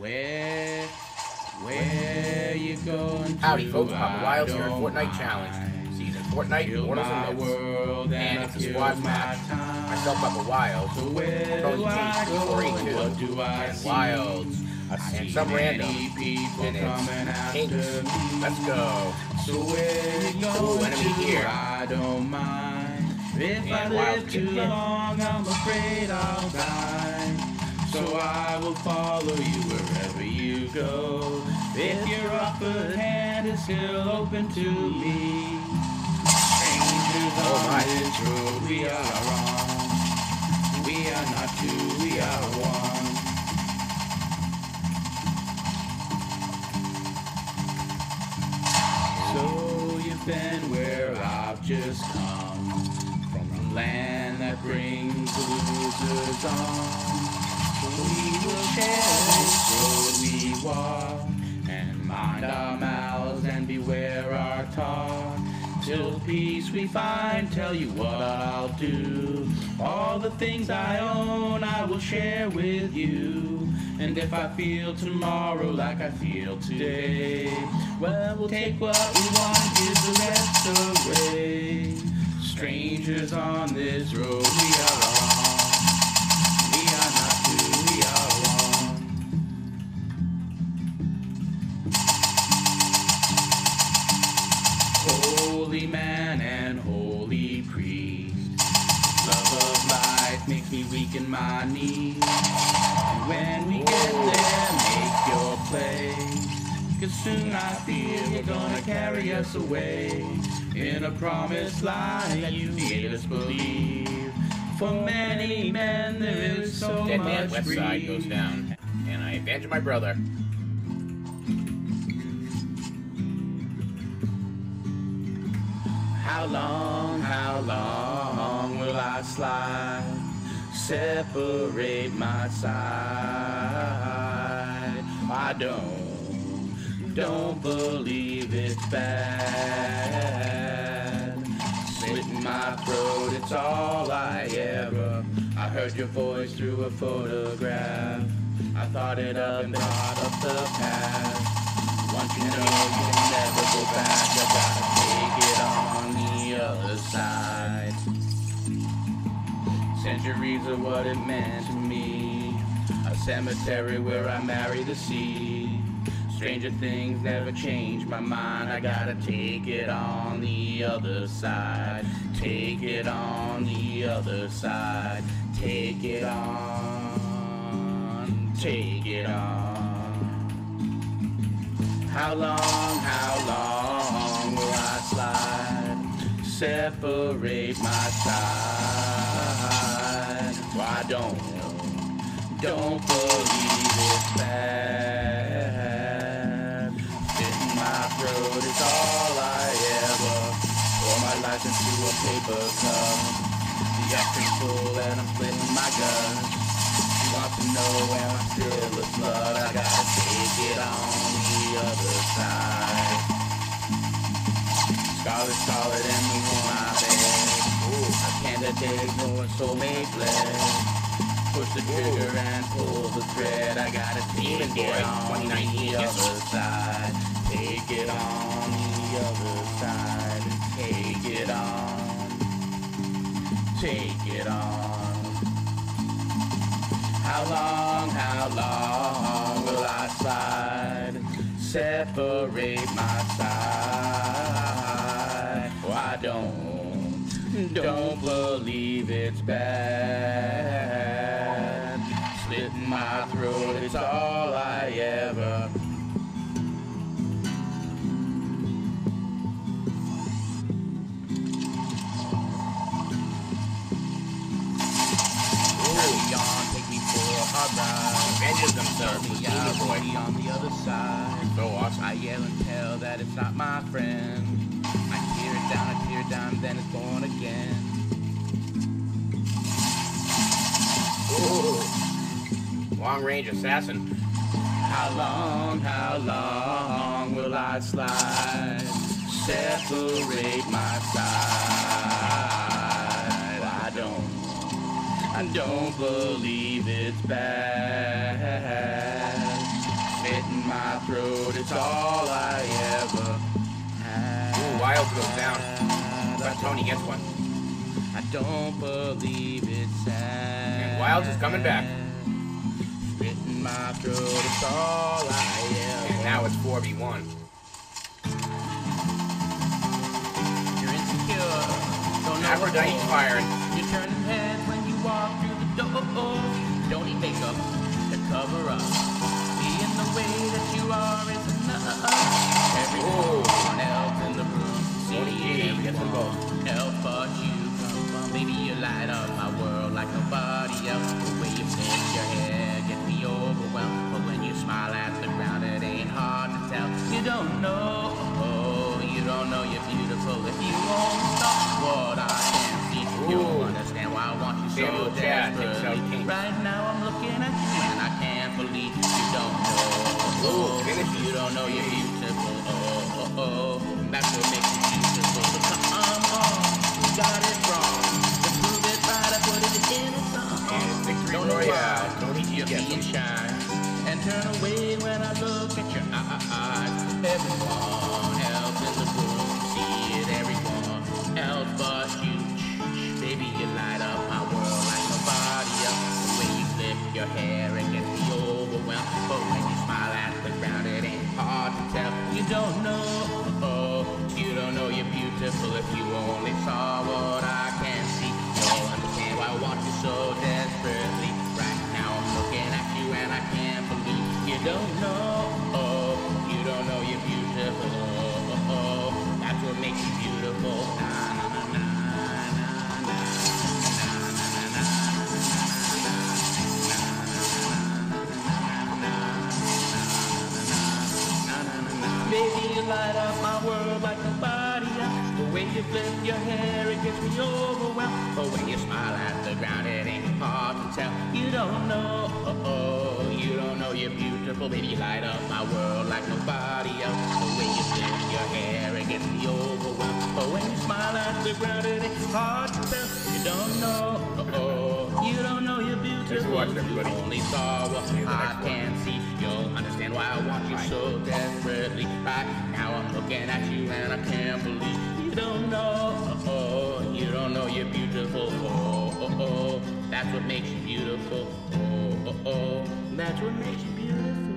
Where, where you going Howdy, folks. Papa I Wilds here at Fortnite. Challenge. Season Fortnite, Mortals and Myths. world And it's a squad match. Myself, Papa Wilds. So where Throwing do I T, go? What do I And see? Wilds. I And some random. And coming it's Kynqzz. Let's go. So where you going enemy to? here. I don't mind. If I And live too long, I'm afraid I'll die. So I will follow you wherever you go. If your upper hand is still open to me. Strangers Oh, on my. this road, we are on. We are not two, we are one. So you've been where I've just come From the land that brings the losers on walk And mind our mouths and beware our talk. Till peace we find, tell you what I'll do. All the things I own I will share with you. And if I feel tomorrow like I feel today Well, we'll take what we want give the rest away. Strangers on this road we are on my knees. And when we get there, make your place. Cause soon I feel you're gonna carry us away. In a promised land you made us believe. For many men there is so Dead man, much left side goes down. And I avenge my brother. How long, how long will I slide? Separate my side. I don't, don't believe it's bad. Slitting my throat, it's all I ever. I heard your voice through a photograph. I thought it up and thought of the past. Once you know you can never go back, I gotta take it on the other side. Centuries of what it meant to me. A cemetery where I marry the sea. Stranger things never change my mind. I gotta take it on the other side. Take it on the other side. Take it on. Take it on. How long, how long will I slide? Separate my side. Why don't, know, don't believe it's bad. Spitting my throat is all I ever. Pour my life into a paper cup. The acting's full and I'm splitting my guts. You want to know am I still a slut? I gotta take it on the other side. Scarlet, scarlet, and we want my bed. Ooh, a candidate going soulmate bled. Push the trigger and pull the thread. I gotta take Demon it on the other side. Take it on the other side. Take it on. Take it on. How long, how long will I slide? Separate my side. Oh, don't, don't believe it's bad. Slitting my throat, it's all I ever. Oh, me on, take me for a hot ride. On the other side. So awesome. I yell and tell that it's not my friend. I tear it down, I tear it down, then it's born Long range assassin. How long, how long will I slide? Separate my side. I don't, I don't believe it's bad. Fit in my throat. It's all I ever had. Ooh, Wild goes down. But Tony gets one. I don't believe it's sad. And Wilds is coming back. Spit in my throat. It's all I ever. And now it's 4v1. You're insecure. Don't know Aphrodite's for. firing. You're turning heads when you walk through the door. Don't need makeup to cover up. Being the way that you are is enough. Everyone else in the room you're if you won't stop what I. You'll understand why I want you so Samuel Chad takes out desperately. Right now I'm looking at you and I can't believe you don't know. Ooh, you don't know you're beautiful. Oh, oh, oh. oh. cripple if you only saw what I can see. You'll understand why I want you so desperately. Right now I'm looking at you and I can't believe you don't know. Oh, you don't know you're beautiful. Oh, that's what makes you beautiful. Nah, nah, nah, nah. Baby, you light up my world like a you flip your hair, it gets me overwhelmed. But when you smile at the ground, it ain't hard to tell. You don't know, oh, oh, you don't know you're beautiful. Baby, you light up my world like nobody else. The way you flip your hair, it gets me overwhelmed. But when you smile at the ground, it ain't hard to tell. You don't know, oh, oh, you don't know you're beautiful. Thanks for watching, If you everybody. only saw what you in the I can see. You'll understand why I want you so desperately. Right now I'm looking at you and I can't believe you don't know. Oh, you don't know you're beautiful. Oh, oh, oh, oh. That's what makes you beautiful. Oh, oh, oh. That's what makes you beautiful.